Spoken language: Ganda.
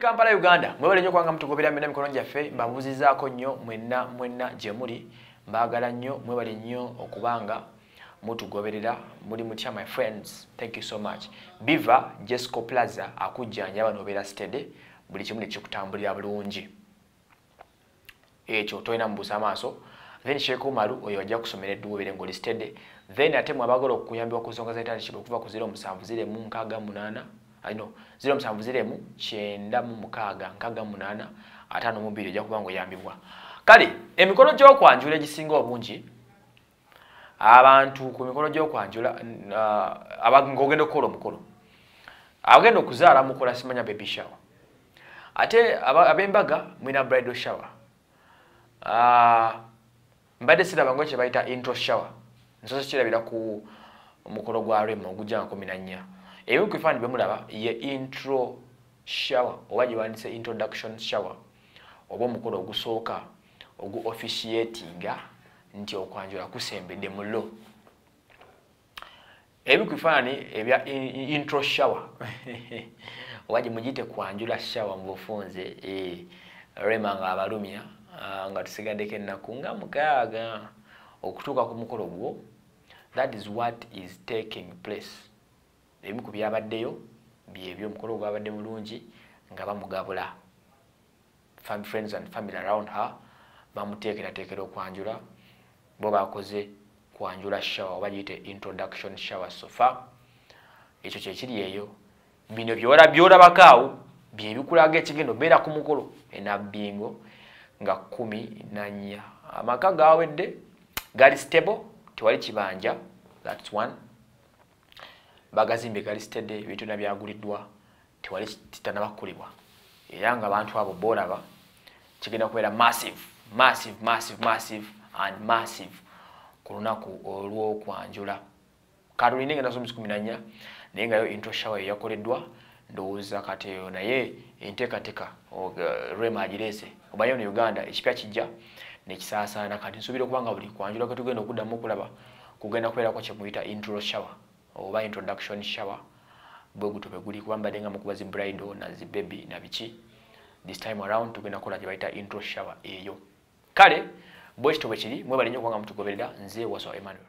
kampala uganda. Mwebale nnyo kubanga mutugoberera mena emikono gyaffe mbabuuzizaako nnyo mwenna mwenna gye muli. Mbaagala nnyo mwebale nnyo okubanga mutugoberera. Muli mutya my friends? Thank you so much. Biva jesco plaza akujjanja banobeera stede buli kimu nekikutambulira bulungi. Ekyo tolina mubuusa amaaso then shekumalu oyo ajja kusomera edduubire ngoli stede then ate mwabagala okuyambibwa ku nsonga zentandikibwa okuva ku 0708 ino 0709 ataano mubiri ojja kuba nga oyambibwa. Kale emikolo gy'okwanjula egisinga obungi abantu ku mikolo gy'okwanjula uh, ng'ogenda okukola omukolo abagenda okuzaala mukola simanya baby shower. Ate ab'embaga mwina bridal shower. Uh, mbadde sirabanga kye bayita intro shower. Nsoso kirabira ku mukolo gwa rema ogujja nga kumi na nnya ebimu ku bifaananyi byemulaba ye intro shower oba gyewandise introduction shower oba omukolo ogusooka ogu officiatinga nti okwanjula kusembedde mulo ebimu ku bifaananyi ebya intro shower oba gyemugiyite kwanjula shower mu bufunze e, rema nga abalumya nga tusigaddeko ennaku nga mukaaga okutuuka ku mukolo gwo that is what is taking place ebimu ku byabaddeyo byebyo omukolo gwabadde mulungi nga bamugabula. Friends and family around her bamuteekerateekera okwanjula bo bakoze kwanjula shower oba giyite introduction shower sofa. Ekyo kyekiri eyo. Bino byolabako awo byebikulaga ekigendo beera ku mukolo enabbingo nga kumi nanya amaka gawedde gali stable tewali kibanja. Thats one bagazimbye gali stede ebintu na byaguliddwa tewali kitanabakulibwa era nga abantu abo bolaba kigenda kubeera massive massive massive massive and massive ku lunaku olwokwanjula. Katulinde ngenda somisi kumi nanya naye ngayo intro shower eyakoleddwa ndowooza kati eyo naye enteekateeka rema agirese obayo ne uganda ekipya kijja nekisaasaana kati nsuubira okubanga buli kwanjula ke tugenda okuddamu okulaba kugenda kubeerako kyemuyita intro shower oba introduction shower bwe guto bwe guli kuba mbadde nga mukuba zi bridal na zi baby na biki this time around tugenda kukola gye bayita intro shower eyo. Kale bwe kityo bwe kiri mwebale nnyo kubanga mutugoberera nze wasawa emmanuel